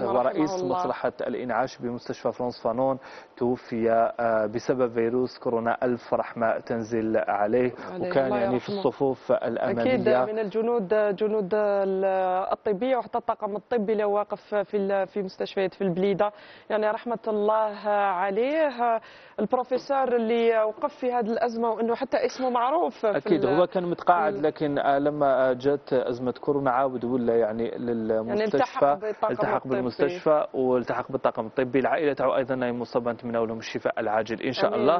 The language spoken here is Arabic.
ورئيس مصلحة الإنعاش بمستشفى فرانس فانون توفي آه، بسبب فيروس كورونا ألف رحمة تنزل عليه وكان يعني في الصفوف الأمامية. أكيد من الجنود جنود الطبية وحتى الطاقم الطبي اللي واقف في في مستشفيات في البليدة. يعني رحمة الله عليه. البروفيسور اللي وقف في هذه الأزمة وأنه حتى اسمه معروف أكيد هو كان متقاعد لكن آه، لما جت أزمة كورونا عاود ولا يعني يعني للمستشفى التحق بالمستشفى والتحق بالطاقم الطبي. العائلة أيضا مصابة نتمنى لهم الشفاء العاجل إن شاء. الله.